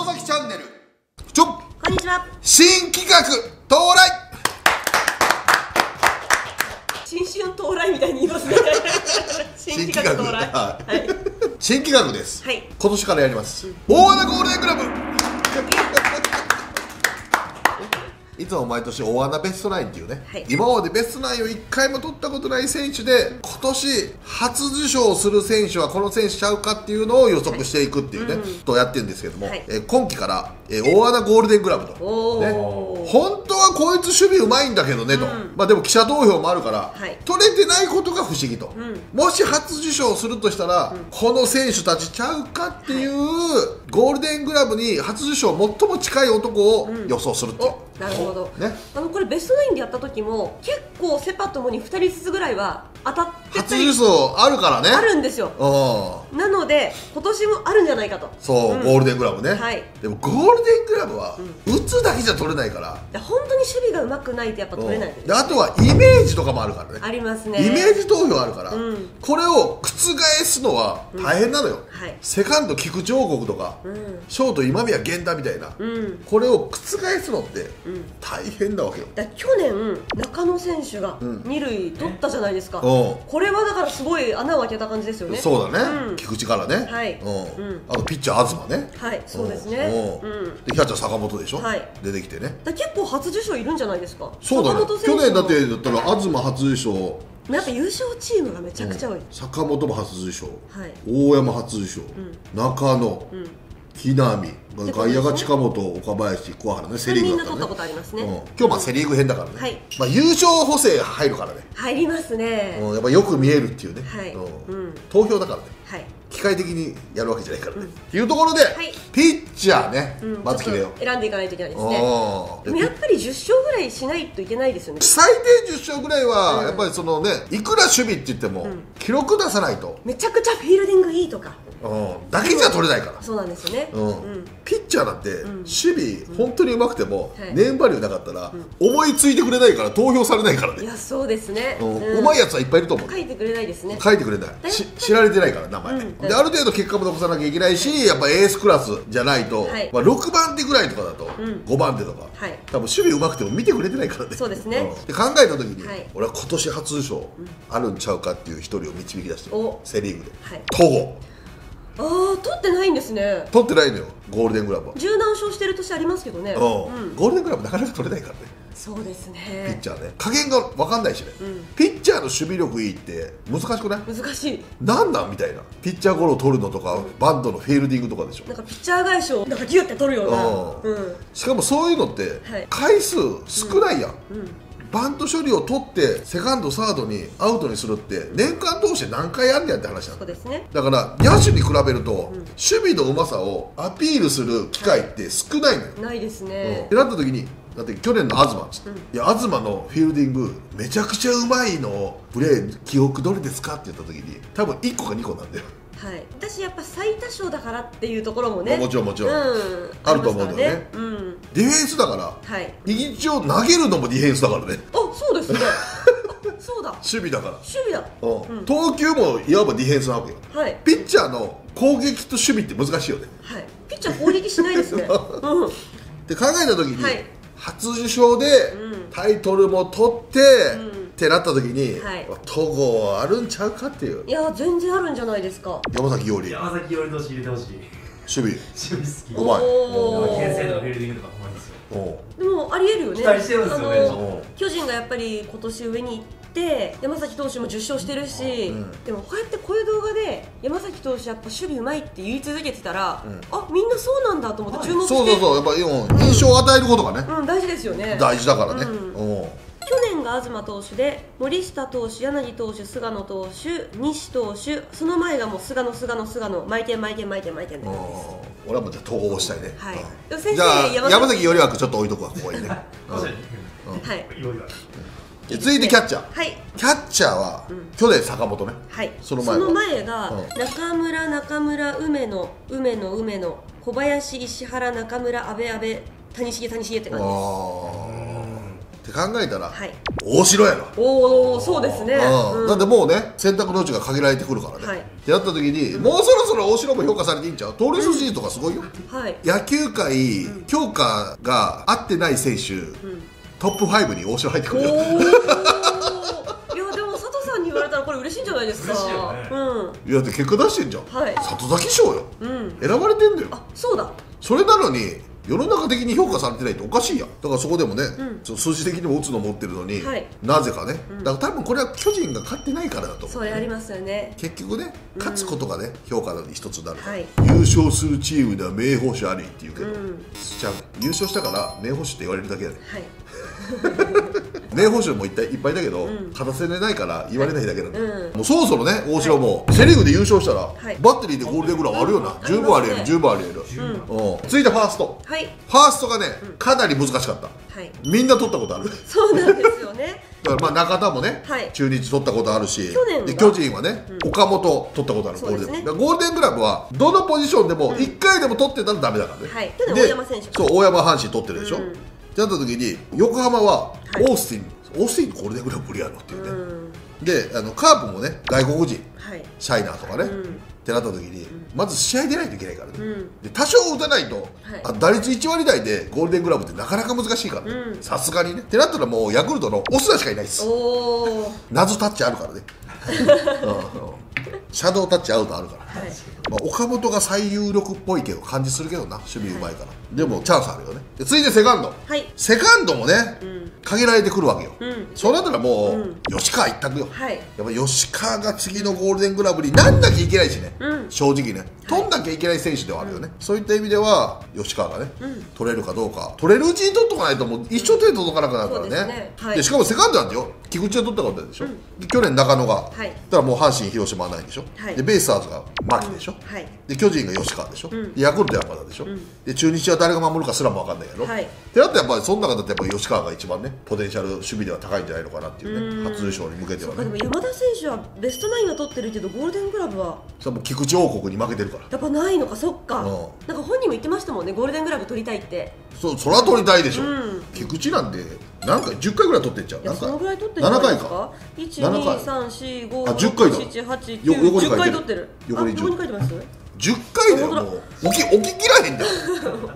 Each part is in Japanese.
外崎チャンネル。ちょこんにちは。新企画到来。新春到来みたいに言いますね。新企画到来。ははい。い、新企画です、はい。今年からやります。大穴ゴールデンクラブいつも毎年大穴ベストナインっていうね、はい。今までベストナインを1回も取ったことない選手で今年初受賞する選手はこの選手ちゃうかっていうのを予測していくっていうね、とやってるんですけども、はい。えー今季から、えー大穴ゴールデンクラブと、ね、本当はこいつ守備うまいんだけどねと、まあ、でも記者投票もあるから、はい。取れてないことが不思議と、もし初受賞するとしたら、この選手たちちゃうかっていう、ゴールデングラブに初受賞最も近い男を予想するっていう、おなるほど、ね。あのこれベストナインでやった時も結構セ・パともに2人ずつぐらいは当たってたり初受賞あるからね。あるんですよ。うんなので今年もあるんじゃないかと。そう、ん。ゴールデングラブね、はい。でもゴールデングラブは、打つだけじゃ取れないから、で本当に守備がうまくないとやっぱ取れないうん。であとはイメージとかもあるからね。ありますね。イメージ投票あるから、うん。これを覆すのは大変なのよ、はい。セカンド菊池王国とか、うん。ショート今宮源太みたいな、うん。これを覆すのって大変なわけよ、だ去年中野選手が二塁取ったじゃないですか、う。んこれはだからすごい穴を開けた感じですよね。そうだね、うん。菊池からね、はい。うん。うん。あとピッチャー東ね。はいそうですね。うん。うん。でキャッチャー坂本でしょ、はい。出てきてね。だ結構初受賞いるんだですか。そうだね。去年だってだったら東初優勝やっぱ優勝チームがめちゃくちゃ多い、坂本も初優勝、はい。大山初優勝、中野、木浪外野が近本岡林桑原ねセ・リーグだったね。みんなことありますね、うん、今日まあセ・リーグ編だからね、はい。まあ、優勝補正入るからね、入りますね、うん、やっぱよく見えるっていうね、はい。うん。うん。投票だからね。はい機械的にやるわけじゃないからね、っていうところで、い。ピッチャーね、うん。まず決めよう選んでいかないといけないですね。あでもやっぱり10勝ぐらいしないといけないですよね。最低10勝ぐらいは、やっぱりそのねいくら守備って言っても、記録出さないと、めちゃくちゃフィールディングいいとか。うん、だけじゃ取れないから、そうなんですよね。うん。うん。ピッチャーなんて、守備本当にうまくても、はい。ネームバリューなかったら、思いついてくれないから投票されないからね、いやそうですね。うまいやつはいっぱいいると思う。書いてくれないですね。書いてくれない。知られてないから名前、うんである程度結果も残さなきゃいけないしやっぱエースクラスじゃないと、はいまあ、6番手ぐらいとかだと、ん5番手とか、はい多分守備うまくても見てくれてないからね。そうですねん。で考えた時に、はい俺は今年初優勝あるんちゃうかっていう一人を導き出してセ・リーグで、はい戸郷。ああ取ってないんですね。取ってないのよゴールデングラブは、柔軟勝してる年ありますけどね。うん。ゴールデングラブなかなか取れないからねそうですピッねチャーね。加減が分かんないしね、ピッチャーの守備力いいって難しくない？難しい。なんなんみたいな。ピッチャーゴロを取るのとか、バントのフィールディングとかでしょ。なんかピッチャー返しをなんかギュッて取るような。うんうん。しかもそういうのってはい。回数少ないやん、バント処理を取ってセカンドサードにアウトにするって年間通して何回やんねやって話なのそうですね。だから野手に比べると、守備のうまさをアピールする機会って少ないのよ、ないですうん。ねってなった時にだって去年の東っつって、いや東のフィールディングめちゃくちゃうまいのプレー記憶どれですかって言った時に多分1個か2個なんだよ。はい。私やっぱ最多勝だからっていうところもね。もちろんもちろん。うん。あると思うんだよね。ありますからうん。ディフェンスだからはい。一応投げるのもディフェンスだからね。あそうですね。あそうだ。守備だから。守備だ。うん。投球もいわばディフェンスなわけよ。はい。ピッチャーの攻撃と守備って難しいよね。はい。ピッチャー攻撃しないですね。うん。って考えた時に、はい初受賞でうんタイトルも取って、ん。ってなった時に、はい。戸郷あるんちゃうかっていう。いや全然あるんじゃないですか。山崎伊織。守山崎伊織投手入れてほしい。備。守備好うまいおき牽制とかーフィールディングとかうまいんですよでもありえるよね。期待してるんですよね巨人がやっぱり今年上に行って山崎投手も10勝してるし、うん。でもこうやってこういう動画で山崎投手やっぱ守備うまいって言い続けてたら、うん。あみんなそうなんだと思って注目して、そうそうそう。やっぱうん印象を与えることがね、うん、大事ですよね。大事だからね、去年が東投手で森下投手、柳投手、菅野投手、西投手その前がもう菅野、菅野、菅野巻いて巻いて巻いて巻いてう。ん俺はもうじゃあ統合したいね、はいじゃあ山崎山崎伊織枠ちょっと置いとくわここにね、確かにはい続いてキャッチャー。はい。キャッチャーは、去年坂本ね。はい、その前は。が、うん。中村、中村、梅野、梅野、梅野、小林、石原、中村、阿部、阿部、谷繁、谷繁って感じです。あって考えたら、はい。大城やろ、おおそうですね。うん。うん。だってもうね選択の余地が限られてくるからね、はい。ってなった時に、もうそろそろ大城も評価されていいんちゃう？盗塁筋とかすごいよ、はい。野球界、評価が合ってない選手、トップ5に大城入ってくるよ。いやでも佐藤さんに言われたらこれ嬉しいんじゃないですか。嬉しいよね。いやだって結果出してんじゃん、はい。里崎賞よ。うんうん。選ばれてんだよ。あそうだ。それなのに世の中的に評価されてないっておかしいやん。だからそこでもね、ん。その数字的にも打つの持ってるのに、はい。なぜかね、だから多分これは巨人が勝ってないからだと思う。それありますよね。結局ね勝つことがね、評価の一つになる、はい。優勝するチームでは名捕手ありって言うけど、うん。じゃあ優勝したから名捕手って言われるだけやねはい 名捕手もいっぱいいっぱいだけど、勝たせれないから言われないだけなんだ、うん。もうそろそろね大城もセ・リーグで優勝したら、はい。バッテリーでゴールデングラブあるよな、うん十分ありえる十分ありえる、うん。続いてファースト。はい。ファーストがね、かなり難しかった。はい。みんな取ったことある。そうなんですよね。だからまあ中田もね、はい。中日取ったことあるし去年は？で巨人はね、岡本取ったことあるゴールデン、ゴールデングラブはどのポジションでも1回でも取ってたらダメだからね、はい。去年で大山選手。そう大山阪神取ってるでしょ、うんってなった時に横浜ははい。オースティン、オースティンゴールデングラブ無理やろっていうね、うん。であのカープもね外国人はい。シャイナーとかね、うん。ってなった時に、まず試合出ないといけないからね、うん。で多少打たないと、はい。あ打率1割台でゴールデングラブってなかなか難しいからね。うん。さすがにね。ってなったらもうヤクルトのオスナしかいないです。謎タッチあるからね、うんうん。シャドウタッチアウトあるから、はいまあ、岡本が最有力っぽいけど感じするけどな。守備うまいから、でもチャンスあるよね。で続いてセカンド。はい。セカンドもね、ん限られてくるわけよ、うん。そうなったらもう、うん。吉川一択よ、はい。やっぱ吉川が次のゴールデングラブになんなきゃいけないしね、うん。正直ね。取んなきゃいけない選手ではあるよね、そういった意味では吉川がね、うん。取れるかどうか。取れるうちに取っとかないともう一生手届かなくなるからね。ですね。はい。でしかもセカンドなんてよ。菊池が取ったことでしょ、で去年中野が、はい。だからもう阪神広島はないでしょ、はい。でベイスターズが牧でしょ、はい。で巨人が吉川でしょ、ん。でヤクルト山田でしょ、で中日は誰が守るかすらも分かんないやろ、はい。ってなったらやっぱりその中だってやっぱり吉川が一番ねポテンシャル守備では高いんじゃないのかなっていうね初優勝に向けてはあでもね山田選手はベストナインは取ってるけどゴールデングラブは。それはもう菊池王国に負けてるから。やっぱないのかそっか。うん。なんか本人も言ってましたもんねゴールデングラブ取りたいって。そうそれは取りたいでしょ、うん。菊池なんて何回10回ぐらい取ってんちゃう何回そのぐらい取ってるんじゃ7ないです回か。か？1 7 2回。3 4 5あ10回だ。7 8よ横に書いてる。10回取ってる。横に10あ横に書いてます？10回だよもう。起き起ききらへんだよ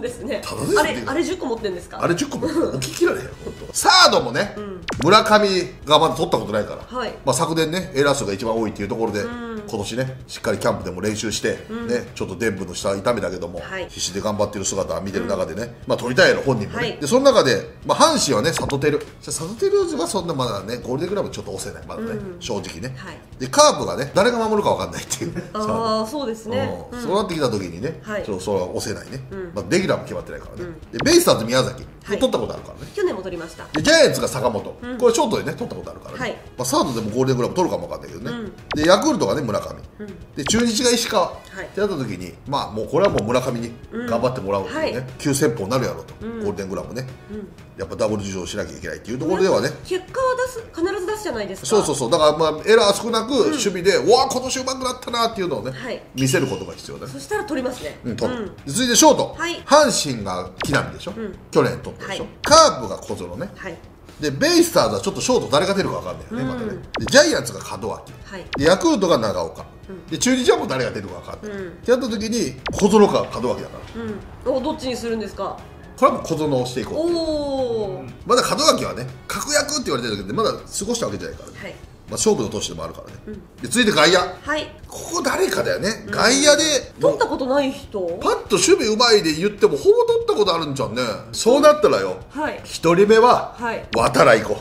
ですね。ただですねあれあれ10個持ってるんですか？あれ10個も 起ききられへん本当。サードもね、ん。村上がまだ取ったことないから、はい。まあ、昨年ねエラー数が一番多いっていうところで、ん今年ねしっかりキャンプでも練習して、ね、ちょっと臀部の下痛めたけども、はい。必死で頑張ってる姿を見てる中でね、まあ、取りたいやろ本人もね、はい。でその中で、まあ、阪神はねサトテルサトテルはそんなまだねゴールデングラブちょっと押せない。まだね、うん。正直ね、はい。でカープがね誰が守るか分かんないっていう。ああそう。ですね。うん。そうなってきた時にね、はい。ちょっとそれは押せないね、ん。まあ、レギュラーも決まってないからね、うん。でベイスターズ宮崎、はい取ったことあるからね。去年も取りました。でジャイアンツが坂本、うん。これショートでね取ったことあるからね、はい。まあ、サードでもゴールデングラブ取るかも分かんないけどね、うん。でヤクルトがね村上、うん。で中日が石川、はい。ってなった時にまあもうこれはもう村上に頑張ってもらうっていうね、急先鋒になるやろうと、うん。ゴールデングラブね。うん。やっぱダブル受賞しなきゃいけないっていうところではね。結果は出す必ず出すじゃないですか。そうそうそう。だからまあエラー少なく守備で、うわ今年うまくなったなっていうのをね、はい。見せることが必要だ。ねそしたら取りますね。うん、取る、続いてショート、はい。阪神が木浪でしょ、ん。去年取でしょ、はい。カープが小園ね。はい。でベイスターズはちょっとショート誰が出るか分かんないよね、うん。まだねでジャイアンツが門脇。はい。でヤクルトが長岡、で中日はもう誰が出るか分かんない、うん。ってやった時に小園か門脇だから。うん。おどっちにするんですか？これはもう小園を押していこうおおまだ門脇はね確約って言われてるけどまだ過ごしたわけじゃないからね、はいまあ、勝負の年でもあるからね、で続いて外野はい。ここ誰かだよね、外野で取ったことない人？パッと守備うまいで言ってもほぼ取ったことあるんじゃんね。そうなったらよ。はい。一人目ははい。渡来行こ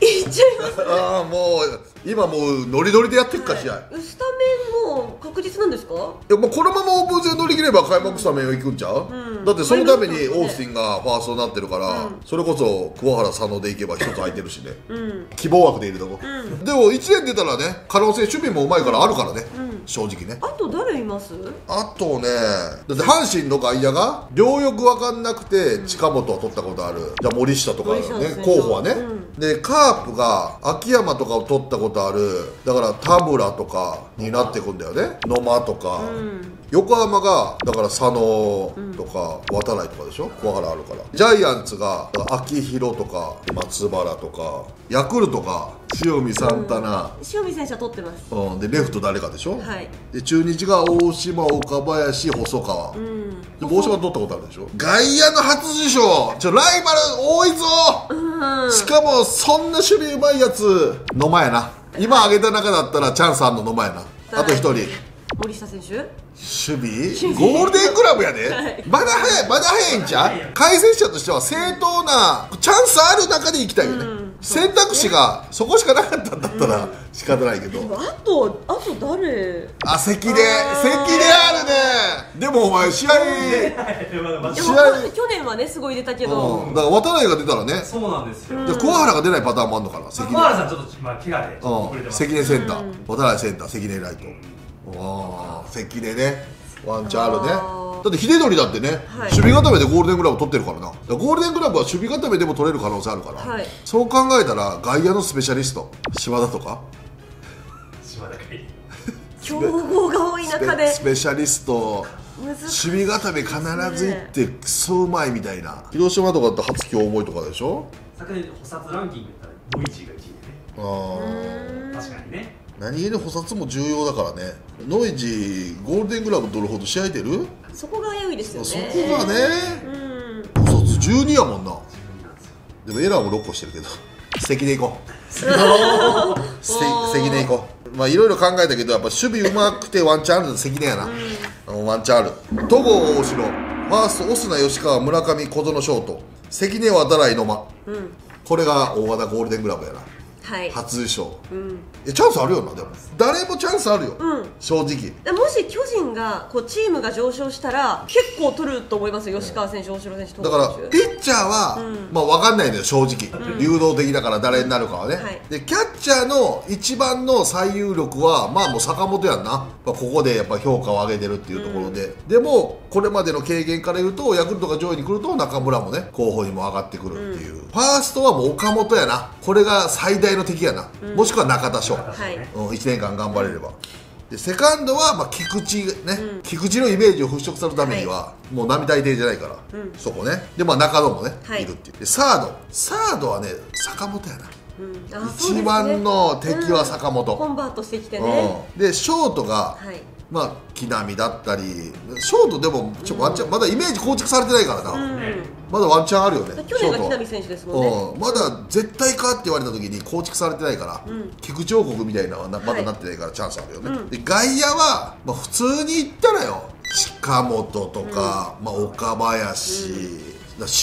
ういっちゃいます ああもう今もうノリノリでやっていくか試合、い、スタメンも確実なんですか？やもうこのままオープン戦乗り切れば開幕スタメン行くんちゃう、うん。だってそのためにオースティンがファーストになってるから、うん。それこそ桑原佐野でいけば一つ空いてるしね。うん。希望枠でいるとこ、う。ん。でも1年出たらね可能性守備もうまいからあるからね、うん。正直ね。あと誰います？あとねだって阪神の外野が両翼分かんなくて近本は取ったことある。じゃあ森下とかね。候補はね、うんでカープが秋山とかを取ったことある。だから田村とかになってくんだよね。野間とか、うん。横浜がだから佐野とか渡来とかでしょ？小原あるから。ジャイアンツが秋広とか松原とかヤクルトが塩見サンタナ、塩見選手は取ってます。うん、でレフト誰かでしょ、はい。で中日が大島岡林細川、うん。で大島取ったことあるでしょ？外野の初受賞。ちょライバル多いぞ、うん。しかもそんな守備うまいやつ。野間やな。今挙げた中だったらチャンスあんの野間やな。あと一人森下選手？守備？ゴールデングラブやで、はい。まだ早いまだ早いんちゃう？解説者としては正当なチャンスある中で行きたいよね、うん。選択肢がそこしかなかったんだったら仕方ないけど、あとあと誰？あ関で関であるね。でもお前試合で試合も去年はねすごい出たけど、うん。だから渡来が出たらね。そうなんですよ。で桑原が出ないパターンもあるのかな関根。小原さんちょっとまあ怪我で。関根センター、渡来センター関根ライトああ関根ね。ワンチャンあるね。だって秀則だってね、はい。守備固めでゴールデングラブ取ってるからな。だからゴールデングラブは守備固めでも取れる可能性あるから、はい。そう考えたら外野のスペシャリスト島田とか？島田会。強豪が多い中で。スペシャリスト守備固め必ず行ってクソうまいみたいな。広島とかだって初強思いとかでしょ？昨年補殺ランキングやったらノイジーが1位でね。あー。確かにね。何気に補殺も重要だからね。ノイジーゴールデングラブ取るほど試合出る？そこが危ういですよね。そこがね。うん。補殺12やもんな。でもエラーも6個してるけど。関でいこう。せ関でいこう。まあいろいろ考えたけどやっぱ守備うまくてワンチャンあるの関根やな、うん。ワンチャンある。戸郷大城。ファーストオスナ吉川村上小園ショート関根渡来野間。うん。これが大和田ゴールデングラブやなはい。初優勝うん。えチャンスあるよなでも。誰もチャンスあるよ、うん。正直。でもし巨人がこうチームが上昇したら結構取ると思いますよ吉川選手大城選手だからピッチャーは、うん。まあ分かんないのよ正直、流動的だから誰になるかはね、はい。でキャッチャーの一番の最有力はまあもう坂本やんな、まあ、ここでやっぱ評価を上げてるっていうところで、でもこれまでの経験から言うとヤクルトが上位に来ると中村もね候補にも上がってくるっていう、ファーストはもう岡本やな。これが最大の敵やな、もしくは中田翔、はい。うん、1年間頑張れれば、でセカンドはまあ菊池ね、菊池のイメージを払拭するためには、もう並大抵じゃないから、そこね。でまあ中野もね、はい。い、るっていう。でサード。サードはね坂本やな、うん。ね。一番の敵は坂本、コンバートしてきてね。うん。でショートが、はいまあ木浪だったりショートでもちょワンチャンまだイメージ構築されてないからな、うん。まだワンチャンあるよね去年が木浪選手ですもんね。うん、まだ絶対かって言われた時に構築されてないから、ん。菊池王国みたいなのはなまはい。だなってないからチャンスあるよね、うん。で外野は、まあ、普通に言ったらよ。近本とか、まあ、岡林、だ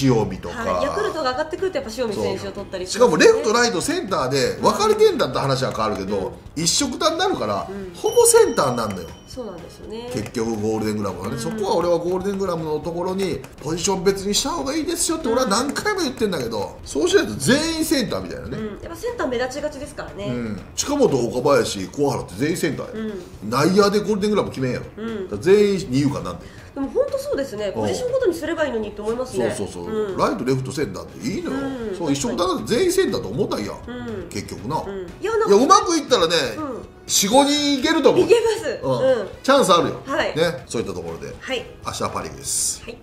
塩見とか、はい、ヤクルトが上がってくるとやっぱ塩見選手を取ったりしかもレフトラライトセンターで分かれてんだって話は変わるけど、一色単になるから、ほぼセンターになるのよ。そうなんですよね。結局ゴールデングラブはね、そこは俺はゴールデングラブのところにポジション別にした方がいいですよって俺は何回も言ってんだけど、そうしないと全員センターみたいなね、うん、やっぱセンター目立ちがちですからね、うん。近本岡林桑原って全員センターや、うん。内野でゴールデングラブ決めんやろ、全員二遊間なんで、でも本当そうですね。ポジションごとにすればいいのにって思いますね。そうそうそう、うん。ライトレフトセンターっていいのよ、うん。そう一緒だから全員センターと思ったんや、うん。結局な、うん。いやうまくいったらね、うん。45人いけると思う。いけます。うんうん。チャンスあるよ、はい。ね、そういったところで。はい。明日はパ・リーグです。はい